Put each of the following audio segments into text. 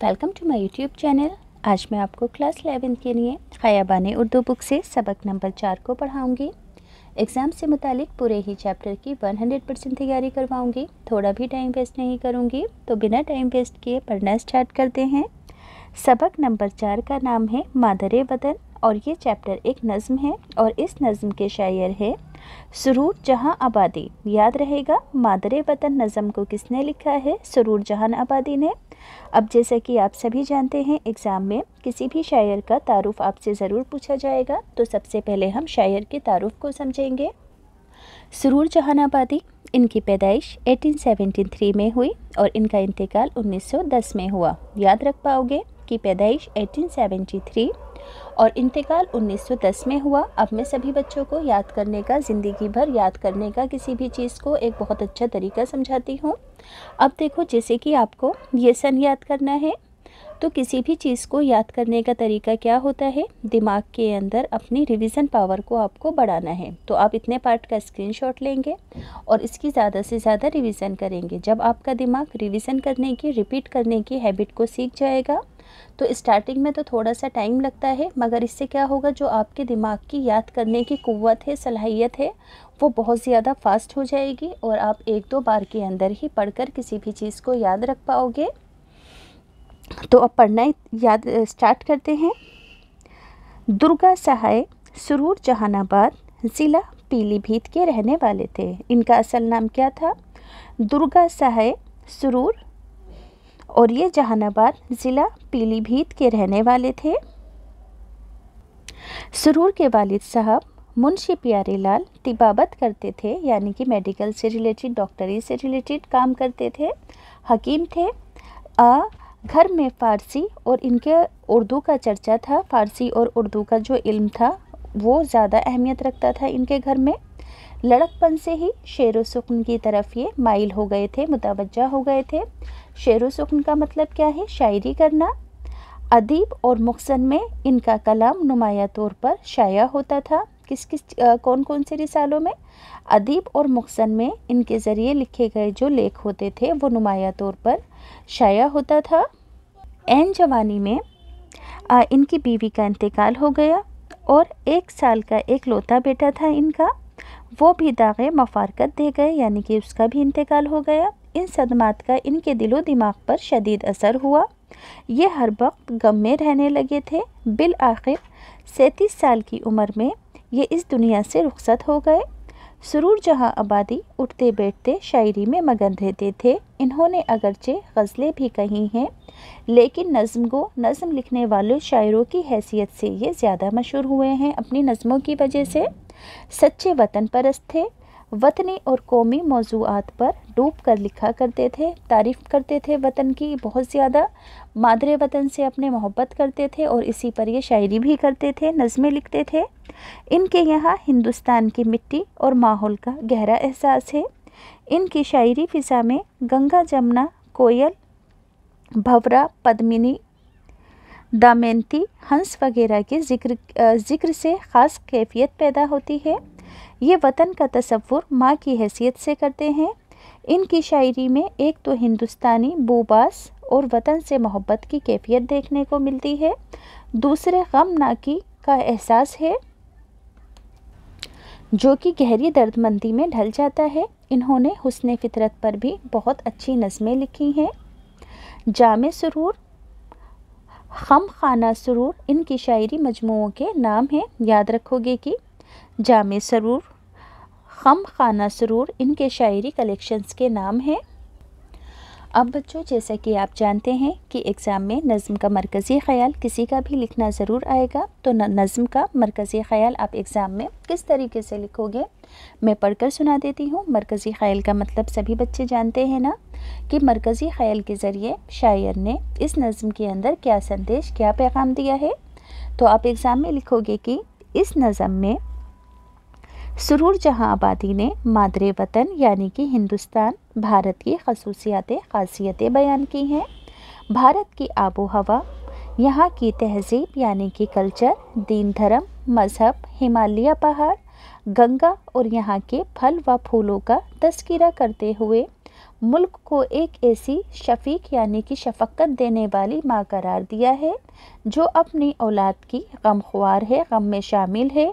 Welcome to my YouTube channel. आज मैं आपको क्लास 11 के लिए खयाबान उर्दू बुक से सबक नंबर चार को पढ़ाऊँगी। एग्ज़ाम से मुतालिक पूरे ही चैप्टर की 100 परसेंट तैयारी करवाऊँगी। थोड़ा भी टाइम वेस्ट नहीं करूँगी तो बिना टाइम वेस्ट किए पढ़ना स्टार्ट करते हैं। सबक नंबर चार का नाम है मादर वतन, और ये चैप्टर एक नज़म है, और इस नज़म के शायर है सुरूर जहाँ आबादी। याद रहेगा, मादर वतन नज़म को किसने लिखा है? सुरूर जहाँ आबादी ने। अब जैसा कि आप सभी जानते हैं, एग्ज़ाम में किसी भी शायर का तारुफ आपसे ज़रूर पूछा जाएगा तो सबसे पहले हम शायर के तारुफ को समझेंगे। सुरूर जहान आबादी इनकी पैदाइश 1873 में हुई और इनका इंतकाल 1910 में हुआ। याद रख पाओगे कि पैदाइश 1873 और इंतकाल 1910 में हुआ। अब मैं सभी बच्चों को याद करने का, ज़िंदगी भर याद करने का किसी भी चीज़ को एक बहुत अच्छा तरीका समझाती हूँ। अब देखो, जैसे कि आपको ये सन याद करना है तो किसी भी चीज़ को याद करने का तरीका क्या होता है? दिमाग के अंदर अपनी रिवीजन पावर को आपको बढ़ाना है। तो आप इतने पार्ट का स्क्रीनशॉट लेंगे और इसकी ज़्यादा से ज़्यादा रिवीजन करेंगे। जब आपका दिमाग रिवीजन करने की रिपीट करने की हैबिट को सीख जाएगा तो स्टार्टिंग में तो थोड़ा सा टाइम लगता है, मगर इससे क्या होगा, जो आपके दिमाग की याद करने की कुत है, सलाहियत है, वो बहुत ज़्यादा फास्ट हो जाएगी और आप एक दो बार के अंदर ही पढ़कर किसी भी चीज़ को याद रख पाओगे। तो अब पढ़ना याद स्टार्ट करते हैं। दुर्गा सहाय, सुरूर जहानाबाद, ज़िला पीलीभीत के रहने वाले थे। इनका असल नाम क्या था? दुर्गा सहाय, सुरूर और ये जहानाबाद ज़िला पीलीभीत के रहने वाले थे। सुरूर के वालिद साहब मुंशी प्यारे लाल तिबाबत करते थे, यानी कि मेडिकल से रिलेटेड, डॉक्टरी से रिलेटेड काम करते थे, हकीम थे। आ, घर में फ़ारसी और इनके उर्दू का चर्चा था। फ़ारसी और उर्दू का जो इल्म था, वो ज़्यादा अहमियत रखता था इनके घर में। लड़कपन से ही शेर व सुकन की तरफ़ ये माइल हो गए थे मुतवजा हो गए थे। शेर सुखन का मतलब क्या है? शायरी करना। अदीब और मुखसन में इनका कलाम नुमाया तौर पर शाया होता था। किस किस आ, कौन कौन से रिसालों में? अदीब और मुखसन में इनके ज़रिए लिखे गए जो लेख होते थे वो नुमाया तौर पर शाया होता था। एन जवानी में आ, इनकी बीवी का इंतकाल हो गया और एक साल का एक लोता बेटा था इनका। वो भी दागे मफारकत दे गए यानी कि उसका भी इंतकाल हो गया। इन सदमात का इनके दिलो दिमाग पर शदीद असर हुआ। ये हर वक्त गम में रहने लगे थे। बिल आखिर सैंतीस साल की उम्र में ये इस दुनिया से रुखसत हो गए। सुरूर जहाँ आबादी उठते बैठते शायरी में मगन रहते थे, इन्होंने अगरचे गज़लें भी कही हैं, लेकिन नज़म को नज़म लिखने वाले शायरों की हैसियत से ये ज़्यादा मशहूर हुए हैं अपनी नज़मों की वजह से। सच्चे वतन परस्त थे वतनी और कौमी मौजूद पर डूब कर लिखा करते थे, तारीफ़ करते थे वतन की बहुत ज़्यादा, मादरे वतन से अपने मोहब्बत करते थे और इसी पर ये शायरी भी करते थे, नज़में लिखते थे। इनके यहाँ हिंदुस्तान की मिट्टी और माहौल का गहरा एहसास है। इनकी शायरी फ़िज़ा में गंगा जमुना, कोयल, भवरा, पद्मिनी दामेंती हंस वगैरह के ज़िक्र ज़िक्र से ख़ास कैफियत पैदा होती है। ये वतन का तस्वुर माँ की हैसियत से करते हैं। इनकी शायरी में एक तो हिंदुस्तानी बोबास और वतन से मोहब्बत की कैफियत देखने को मिलती है। दूसरे गम नाकी का एहसास है, जो कि गहरी दर्दमंदी में ढल जाता है। इन्होंने हुसन फितरत पर भी बहुत अच्छी नज़में लिखी हैं। जाम सुरूर खम खाना सुरूर इनकी शायरी मजमुओं के नाम हैं। याद रखोगे कि जाम सरूर खम खाना सरूर, इनके शायरी कलेक्शंस के नाम हैं। अब बच्चों, जैसा कि आप जानते हैं कि एग्ज़ाम में नज़म का मरकज़ी ख़्याल किसी का भी लिखना ज़रूर आएगा तो नज़म का मरकज़ी ख़्याल आप एग्ज़ाम में किस तरीके से लिखोगे? मैं पढ़कर सुना देती हूँ। मरकज़ी ख़्याल का मतलब सभी बच्चे जानते हैं ना? कि मरकज़ी ख़्याल के ज़रिए शायर ने इस नज़म के अंदर क्या संदेश, क्या पैगाम दिया है? तो आप एग्ज़ाम में लिखोगे कि इस नज़म में सुरूर जहाँ आबादी ने मादरे वतन, यानी कि हिंदुस्तान भारत की खसूसियात, ख़ासियतें बयान की हैं। भारत की आबो हवा यहाँ की तहज़ीब, यानी कि कल्चर, दीन धर्म, मज़हब, हिमालय पहाड़ गंगा और यहाँ के फल व फूलों का तस्करा करते हुए मुल्क को एक ऐसी शफीक यानी कि शफकत देने वाली माँ करार दिया है, जो अपनी औलाद की गमख्वार है, गम में शामिल है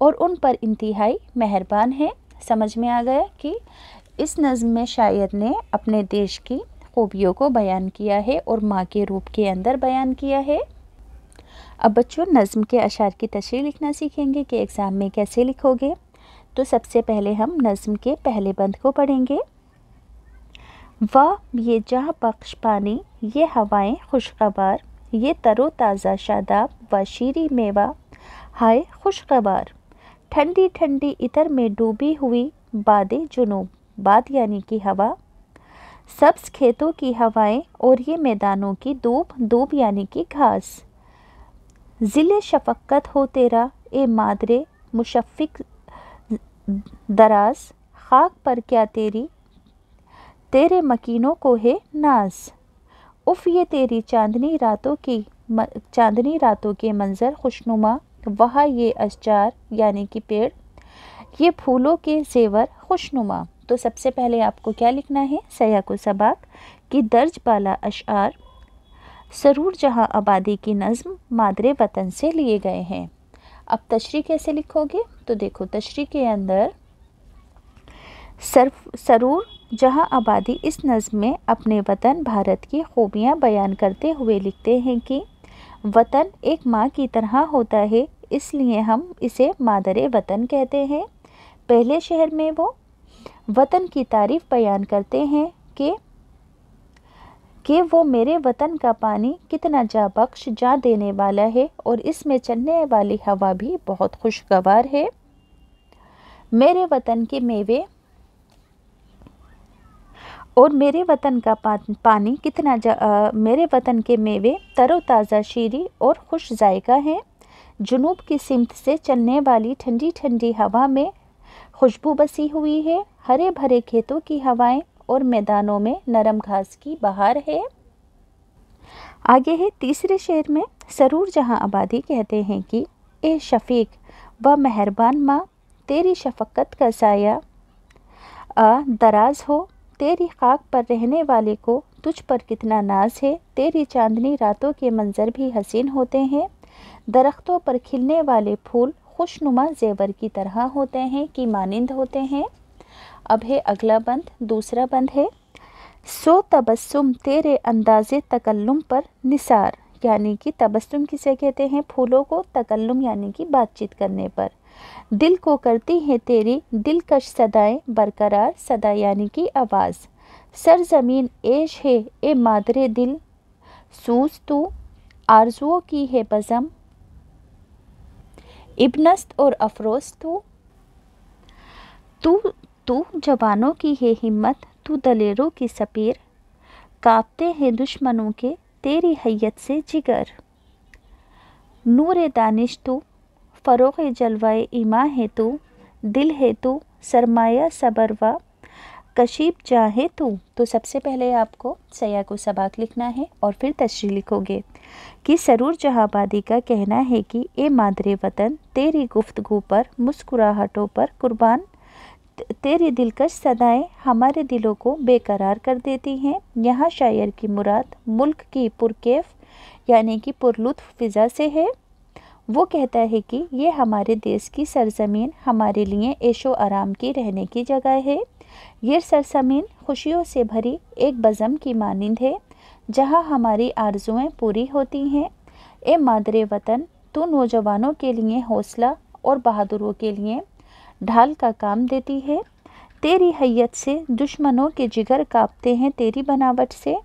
और उन पर इंतहाई मेहरबान है। समझ में आ गया कि इस नज़म में शायर ने अपने देश की खूबियों को बयान किया है और माँ के रूप के अंदर बयान किया है। अब बच्चों, नज़म के अशार की तशरी लिखना सीखेंगे कि एग्ज़ाम में कैसे लिखोगे। तो सबसे पहले हम नज़म के पहले बंद को पढ़ेंगे। वाह ये जहाँ बख्श पानी, ये हवाएँ खुशखबार ये तरो ताज़ा शादाब व शीरी मेवा, हाय खुशखबार ठंडी ठंडी इतर में डूबी हुई बादे जुनूब, बाद यानी कि हवा। सब्ज खेतों की हवाएँ और ये मैदानों की दूब दूब यानी कि घास। ज़िले शफक्कत हो तेरा ए मादरे मुशफ़िक दराज, खाक पर क्या तेरी? तेरे मकीनों को है नाज। उफ, ये तेरी चांदनी रातों की चांदनी रातों के मंज़र खुशनुमा, वहाँ ये अशजार यानी कि पेड़, ये फूलों के जेवर खुशनुमा। तो सबसे पहले आपको क्या लिखना है? सयाको सबाक की दर्ज बाला अशार सरूर जहाँ आबादी की नज़म मादरे वतन से लिए गए हैं। अब तशरी कैसे लिखोगे? तो देखो तशरी के अंदर सरफ सरूर, जहाँ आबादी इस नज़म में अपने वतन भारत की खूबियाँ बयान करते हुए लिखते हैं कि वतन एक माँ की तरह होता है, इसलिए हम इसे मादर वतन कहते हैं। पहले शहर में वो वतन की तारीफ़ बयान करते हैं कि कि वो मेरे वतन का पानी कितना जा बख्श जा देने वाला है और इसमें चलने वाली हवा भी बहुत खुशगवार है। मेरे वतन के मेवे और मेरे वतन का पा, पानी कितना जा, आ, मेरे वतन के मेवे तरोताज़ा शीरी और खुश जायका हैं। जुनूब की सिमत से चलने वाली ठंडी ठंडी हवा में खुशबू बसी हुई है। हरे भरे खेतों की हवाएँ और मैदानों में नरम घास की बहार है। आगे है तीसरे शेर में सरूर जहाँ आबादी कहते हैं कि ए शफीक व मेहरबान माँ तेरी शफकत का साया। आ, दराज हो तेरी खाक पर रहने वाले को तुझ पर कितना नाज है। तेरी चांदनी रातों के मंज़र भी हसीन होते हैं। दरख्तों पर खिलने वाले फूल खुशनुमा जेवर की तरह होते हैं कि मानंद होते हैं। अब है अगला बंद, दूसरा बंद है। सो तबस्सुम, तेरे अंदाज़े तकल्लुम पर निसार, यानी कि तबस्सुम किसे कहते हैं? फूलों को तकल्लुम, यानी कि बातचीत करने पर। दिल को करती है तेरी दिलकश सदाएँ, बरकरार सदा, यानी कि आवाज़। सरजमीन ऐश है ए मादरे दिल। सूज तू, आरजुओं की है बज़म। इबनस्त और अफरोज तू। तू तू जवानों की है हिम्मत, तू दलेरों की सपीर। कांपते हैं दुश्मनों के, तेरी हैयत से जिगर। नूर दानिश तू, फ़रोग़ जलवाए है तू। दिल हेतु सरमाया सबरवा। कशीब चाहे तू। तो सबसे पहले आपको सया को सबाक लिखना है और फिर तशरी लिखोगे कि सरूर जहाबादी का कहना है कि, ए मादरे वतन, तेरी गुफ्तगु पर, मुस्कुराहटों पर कुर्बान तेरी दिलकश सदाएँ हमारे दिलों को बेकरार कर देती हैं। यहाँ शायर की मुराद मुल्क की पुरकेफ, यानी कि पुरलुत्फ फ़िज़ा से है। वो कहता है कि ये हमारे देश की सरज़मीन, हमारे लिए ऐशो आराम की रहने की जगह है। ये सरज़मीन खुशियों से भरी एक बज़म की मानंद है, जहाँ हमारी आरजुएँ पूरी होती हैं। ए मादरे वतन तो नौजवानों के लिए हौसला और बहादुरों के लिए ढाल का काम देती है। तेरी हैयत से दुश्मनों के जिगर कांपते हैं तेरी बनावट से।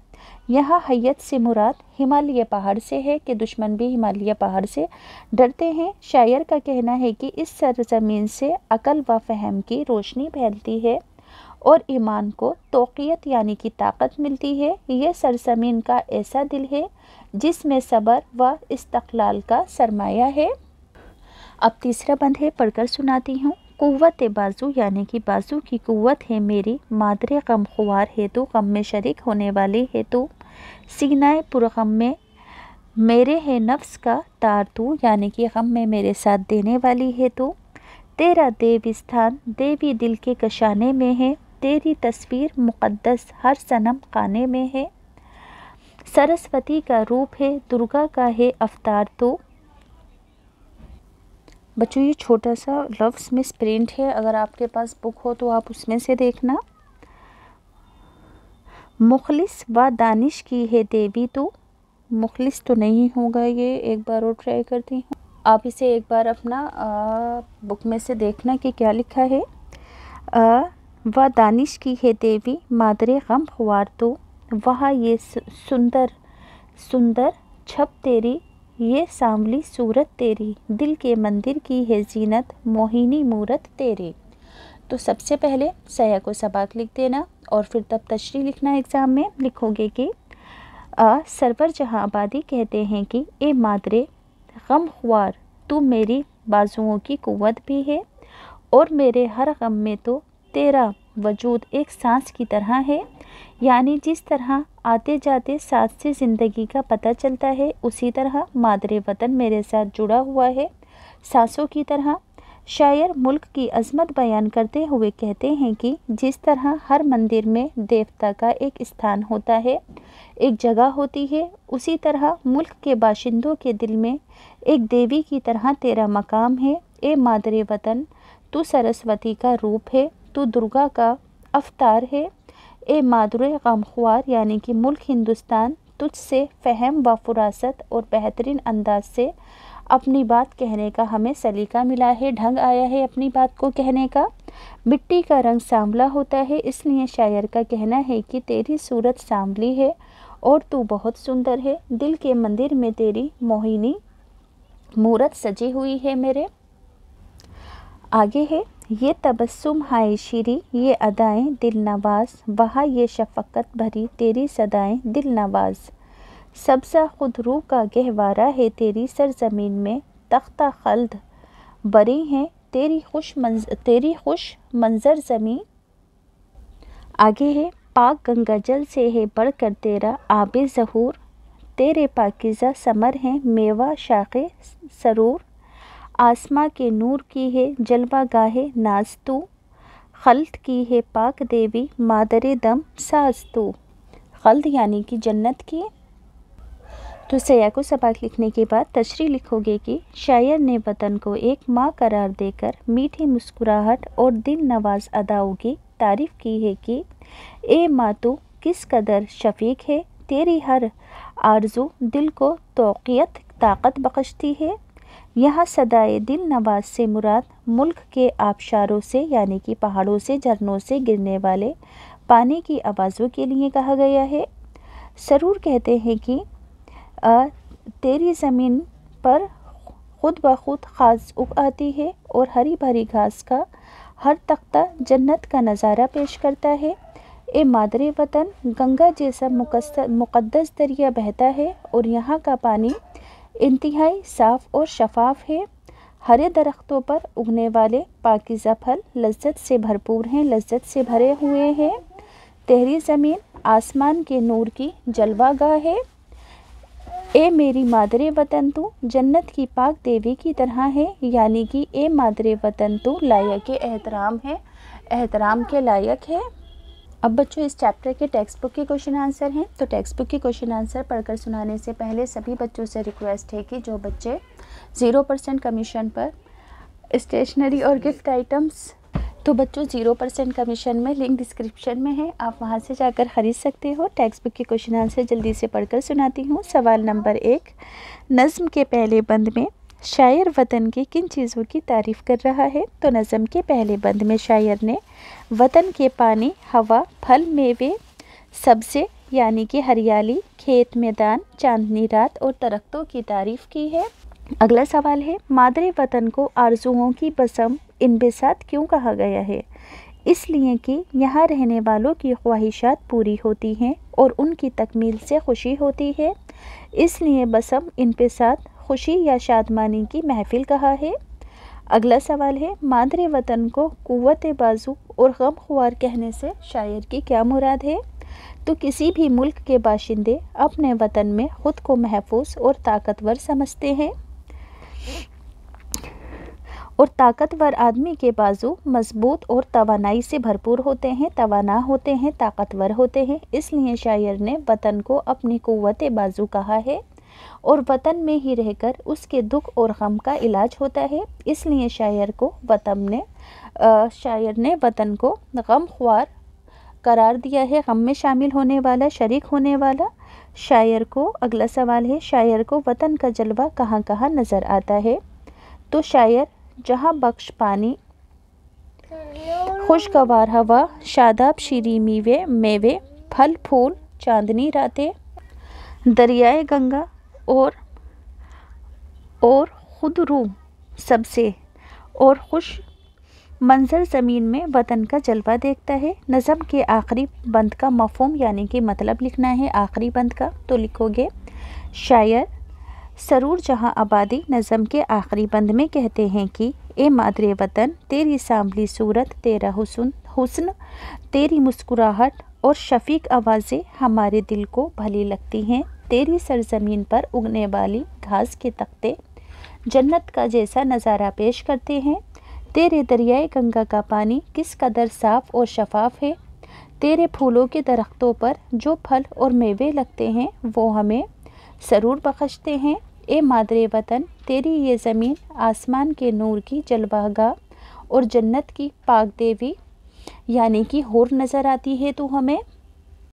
यहाँ हैयत से मुराद हिमालय पहाड़ से है कि दुश्मन भी हिमालय पहाड़ से डरते हैं। शायर का कहना है कि इस सरजमीन से अकल व फहम की रोशनी फैलती है और ईमान को तोक़ियत यानी कि ताकत मिलती है। यह सरजमीन का ऐसा दिल है जिसमें सब्र व इस्तलाल का सरमाया है। अब तीसरा बंद है पढ़कर सुनाती हूँ। क़ुव्वत बाजू, यानी कि बाजू की क़ुव्वत है मेरी, मादरे गम खुआर हेतु गम में शरीक होने वाली हेतु सीनाए पुरगम में मेरे है नफ्स का तार तू, यानी कि गम में मेरे साथ देने वाली हेतु तेरा देव स्थान, देवी दिल के कशाने में है, तेरी तस्वीर मुक़द्दस हर सनम खाने में है। सरस्वती का रूप है, दुर्गा का है अवतार तो। बच्चों ये छोटा सा लफ्स मिस प्रिंट है। अगर आपके पास बुक हो तो आप उसमें से देखना। मुखलिस व दानिश की है देवी तो। मुखलिस तो नहीं होगा ये एक बार और ट्राई करती हूँ। आप इसे एक बार अपना आ, बुक में से देखना कि क्या लिखा है। व दानिश की है देवी मादरे गम खुआर तो। वह ये सुंदर सुंदर छप तेरी ये सांवली सूरत तेरी, दिल के मंदिर की है जीनत, मोहिनी मूरत तेरी। तो सबसे पहले सया को सबाक लिख देना और फिर तब तशरी लिखना एग्ज़ाम में। लिखोगे कि आ सरवर जहाँ आबादी कहते हैं कि, ए मादरे, गम ख्वार तू मेरी बाजुओं की कुवत भी है और मेरे हर गम में तो तेरा वजूद एक सांस की तरह है। यानी जिस तरह आते जाते साथ से ज़िंदगी का पता चलता है, उसी तरह मादरे वतन मेरे साथ जुड़ा हुआ है। सांसों की तरह शायर मुल्क की अजमत बयान करते हुए कहते हैं कि जिस तरह हर मंदिर में देवता का एक स्थान होता है, एक जगह होती है, उसी तरह मुल्क के बाशिंदों के दिल में एक देवी की तरह तेरा मकाम है। ए मादरे वतन, तू सरस्वती का रूप है। तू दुर्गा का अवतार है। ए मादुर गमख्वार यानी कि मुल्क हिंदुस्तान, तुझसे फ़हम व फुरासत और बेहतरीन अंदाज से अपनी बात कहने का हमें सलीका मिला है। ढंग आया है अपनी बात को कहने का। मिट्टी का रंग सांवला होता है, इसलिए शायर का कहना है कि तेरी सूरत सांवली है और तू बहुत सुंदर है। दिल के मंदिर में तेरी मोहिनी मूरत सजी हुई है मेरे। आगे है ये तबस्सुम, हाय शीरी, ये अदाएँ दिल नवाज़, वहाँ ये शफ़क़त भरी, तेरी सदाएँ दिल नवाज़। सब्ज़ा खुद रू का गहवारा है तेरी सरजमीन में, तख्ता खल्द बरी हैं तेरी खुश मंज, तेरी खुश मंजर ज़मी आगे है, पाक गंगा जल से है बढ़कर तेरा आब ज़हूर, तेरे पाकिज़ा समर हैं मेवा शाख सरूर। आसमां के नूर की है, जलवा गाहे नाज तू खल्द की है पाक देवी, मादर दम साज तू खल्द यानी कि जन्नत की तो सया को सबाक लिखने के बाद तशरी लिखोगे कि शायर ने वतन को एक माँ करार देकर मीठी मुस्कुराहट और दिल नवाज़ अदाओं की तारीफ़ की है कि, ए माँ तो किस कदर शफीक है? तेरी हर आरज़ू दिल को तोक़ियत, ताकत बख्शती है। यहाँ सदाए दिल नवाज़ से मुराद मुल्क के आबशारों से यानी कि पहाड़ों से झरनों से गिरने वाले पानी की आवाज़ों के लिए कहा गया है। सरूर कहते हैं कि आ, तेरी ज़मीन पर खुद ब खुद खास उग आती है और हरी भरी घास का हर तख्ता जन्नत का नज़ारा पेश करता है। ए मादरे वतन गंगा जैसा मुकदस दरिया बहता है और यहाँ का पानी इंतहाई साफ़ और शफाफ है। हरे दरख्तों पर उगने वाले पाकिज़ा फल लज्जत से भरपूर हैं, लज्जत से भरे हुए हैं। तहरी ज़मीन आसमान के नूर की जलवागाह है। ए मेरी मादरे वतन तो जन्नत की पाक देवी की तरह है, यानी कि ए मादरे वतन तो लायक एहतराम है, एहतराम के लायक है। अब बच्चों इस चैप्टर के टेक्स्ट बुक के क्वेश्चन आंसर हैं। तो टेक्स्ट बुक के क्वेश्चन आंसर पढ़कर सुनाने से पहले सभी बच्चों से रिक्वेस्ट है कि जो बच्चे ज़ीरो परसेंट कमीशन पर स्टेशनरी और गिफ्ट आइटम्स तो बच्चों ज़ीरो परसेंट कमीशन में लिंक डिस्क्रिप्शन में है। आप वहाँ से जाकर ख़रीद सकते हो। टेक्स्ट बुक के क्वेश्चन आंसर जल्दी से पढ़कर सुनाती हूँ। सवाल नंबर एक नज़म के पहले बंद में शायर वतन की किन चीज़ों की तारीफ़ कर रहा है? तो नज़म के पहले बंद में शायर ने, वतन के पानी, हवा, फल, मेवे, सब्ज़े, यानी कि हरियाली, खेत, मैदान, चांदनी रात और दरख्तों की तारीफ़ की है। अगला सवाल है, मादरे वतन को आरजुओं की बसम इन बेसात क्यों कहा गया है? इसलिए कि यहाँ रहने वालों की ख्वाहिशात पूरी होती हैं और उनकी तकमील से खुशी होती है। इसलिए बसम इन बेसात खुशी या शादमानी की महफिल कहा है। अगला सवाल है, मादरे वतन को क़वत बाजू और गम खुआर कहने से शायर की क्या मुराद है? तो किसी भी मुल्क के बाशिंदे अपने वतन में ख़ुद को महफूज और ताकतवर समझते हैं। और ताकतवर आदमी के बाजू मज़बूत और तवानाई से भरपूर होते हैं, तवाना होते हैं, ताकतवर होते हैं, इसलिए शायर ने वतन को अपनी क़वत बाजू कहा है। और वतन में ही रहकर उसके दुख और गम का इलाज होता है। इसलिए शायर को वतन ने शायर ने वतन को गम ख्वार करार दिया है। गम में शामिल होने वाला, शरीक होने वाला शायर को अगला सवाल है, शायर को वतन का जलवा कहाँ कहाँ नज़र आता है? तो शायर, जहाँ बख्श पानी, खुशगवार हवा, शादाब शीरी मीवे, मेवे, फल, फूल, चांदनी रातें, दरियाए गंगा और और खुद रू सबसे, और खुश मंजर ज़मीन में वतन का जलवा देखता है। नज़म के आखिरी बंद का मफहम यानी कि मतलब लिखना है आखिरी बंद का तो लिखोगे, शायर सरूर जहाँ आबादी नज़म के आखिरी बंद में कहते हैं कि, ए मादरे वतन, तेरी सांवली सूरत, तेरा हुसन, हुस्न, तेरी मुस्कुराहट और शफीक आवाज़ें हमारे दिल को भली लगती हैं। तेरी सरजमीन पर उगने वाली घास के तख्ते जन्नत का जैसा नज़ारा पेश करते हैं। तेरे दरियाए गंगा का पानी किस कदर साफ़ और शफाफ है? तेरे फूलों के दरख्तों पर जो फल और मेवे लगते हैं, वो हमें सरूर बख्शते हैं। ए मादरे वतन, तेरी ये ज़मीन आसमान के नूर की जलवागाह और जन्नत की पाक देवी यानी कि होर नज़र आती है तो हमें।